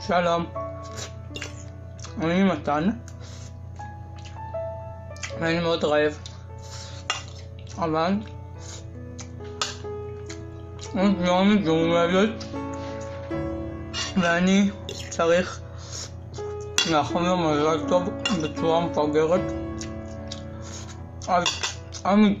שלום, אני מתן. ואני מאוד רעב. אבל עוד לא מגורמת ואני צריך לאכול מזל טוב בצורה מפגרת. אז אני